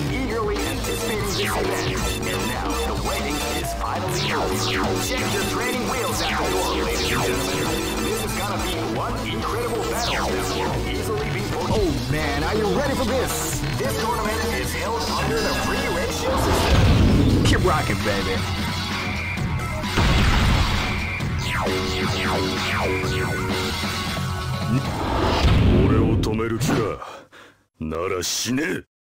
been eagerly anticipating this event, and now the waiting is finally over. Check your training wheels at the door, ladies and gentlemen. This is gonna be one incredible battle that will easily be forgotten. Oh man, are you ready for this? This tournament is held under the free ratio system. Keep rocking, baby. 俺を止める気かなら死ねえ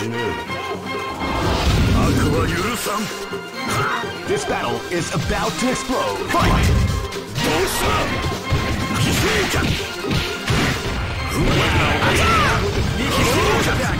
死ねえ悪は許さん This battle is about to explode. Fight! どうした犠牲者 遊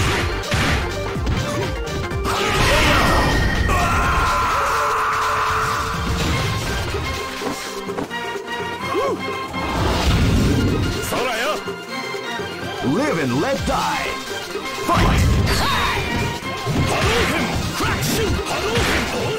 and let die. Fight! Hadouken! Crack shoot! Hadouken!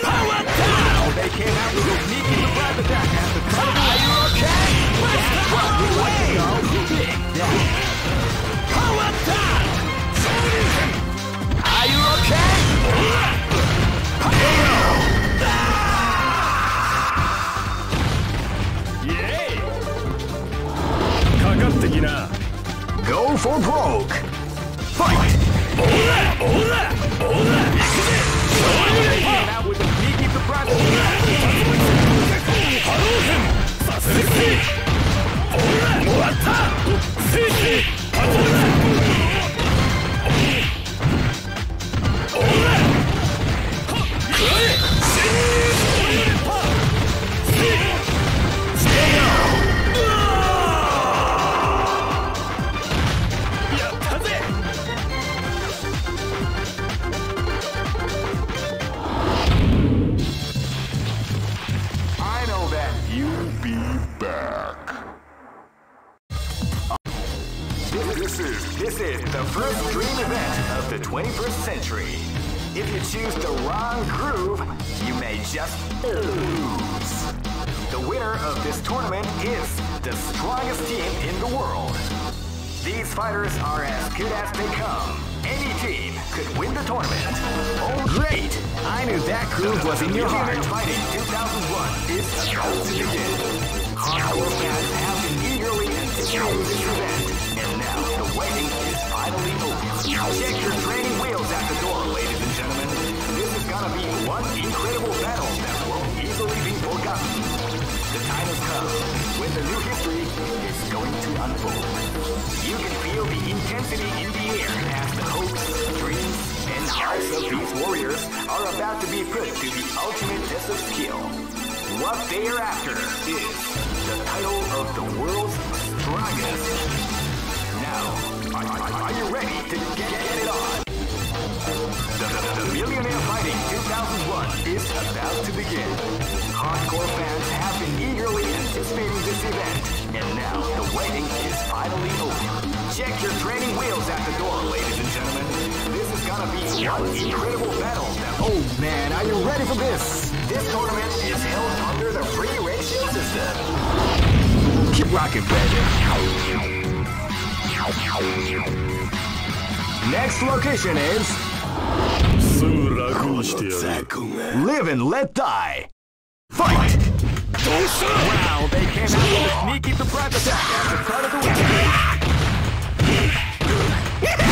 The winner of this tournament is the strongest team in the world. These fighters are as good as they come. Any team could win the tournament. Oh, Great! I knew that groove was in your heart. Fighting 2001 is about to begin. Hardcore fans have been eagerly anticipating this event, and now the waiting is finally over. Check your training unfold. You can feel the intensity in the air as the hopes, dreams, and hearts of these warriors are about to be put to the ultimate test of skill. What they are after is the title of the world's strongest. Now, are, are- are you ready to get, get it on? The, the Millionaire Fighting 2001 is about to begin. Hardcore fans have been eagerly anticipating this event, and now, the waiting is finally over. Check your training wheels at the door, ladies and gentlemen. This is gonna be one incredible battle that- Oh man, are you ready for this? This tournament is held under the free ratio system. Keep rocking, baby. Next location is... Live and let die. Fight! Wow, they came out with a sneaky surprise attack after part of the week.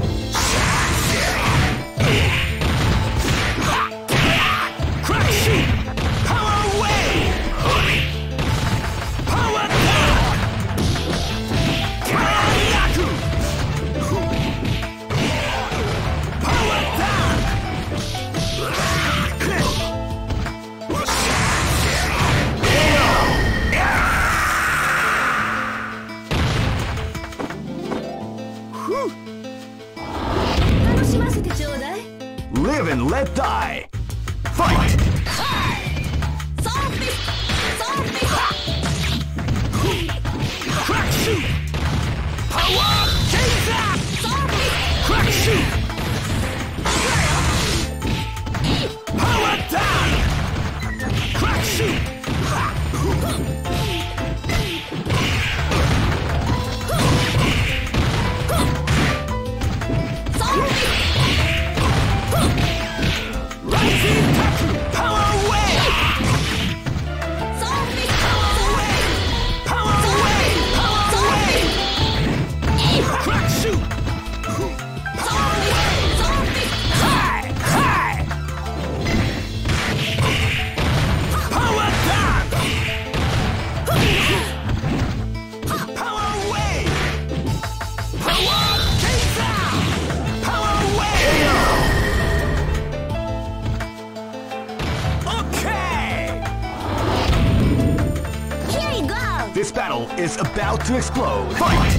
This battle is about to explode. Fight!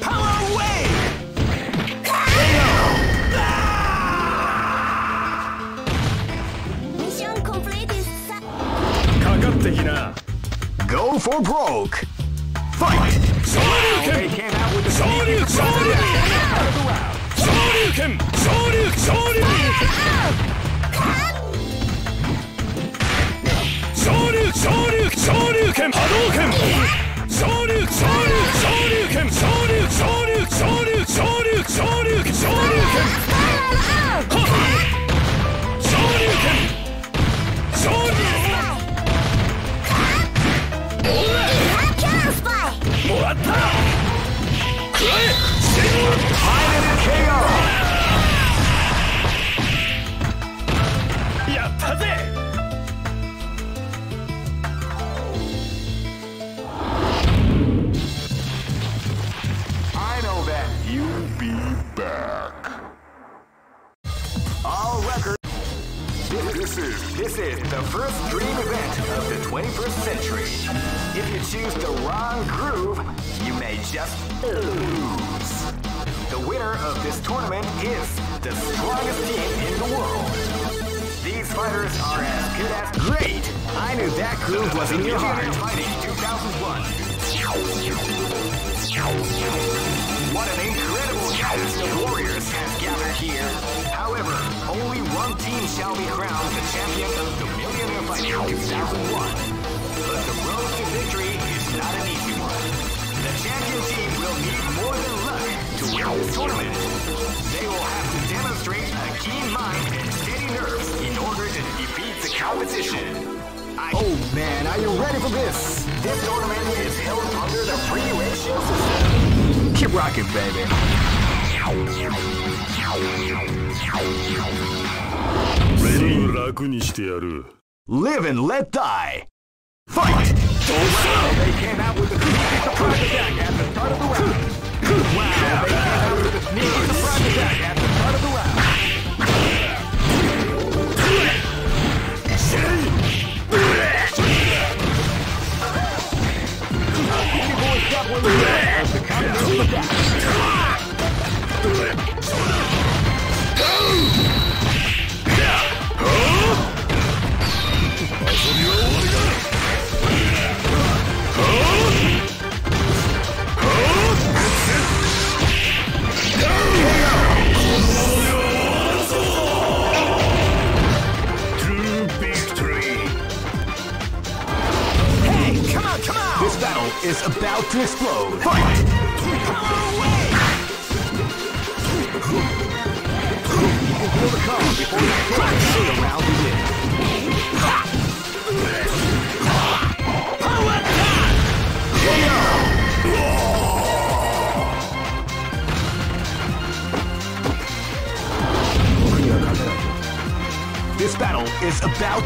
Power Wave! Go for broke! Fight! Shoryuken! Shoryuken! Shoryuken! Shoryuken! Shoryuken! Shoryuken! Shoryuken! Shoryuken! Shoryuken! Shoryuken! Shoryuken! Shoryuken! Shoryuken! Shoryuken! Shoryuken! Shoryuken! This, is this is the first dream event of the 21st century. If you choose the wrong groove, you may just lose. The winner of this tournament is the strongest team in the world. These fighters are as good as great. I knew that groove was in your heart. Fighting 2001. What an incredible cast of warriors has gathered here. Shall be crowned the champion of the Millionaire Fighting 2001. But the road to victory is not an easy one. The champion team will need more than luck to win this tournament. They will have to demonstrate a keen mind and steady nerves in order to defeat the competition. I Oh man, are you ready for this? this tournament is held under the free ratio system. Keep rocking, baby. 楽にしてやる Live and let die. Fight! They came out with sneaky surprise attack at the start of the round. Wow,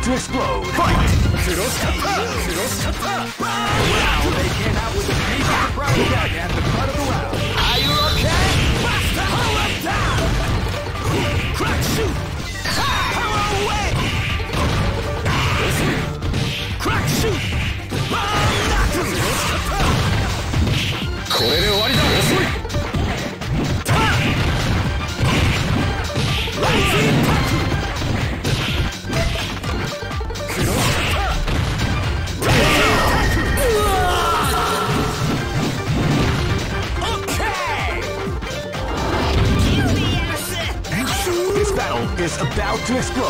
to explode. Fight! Is about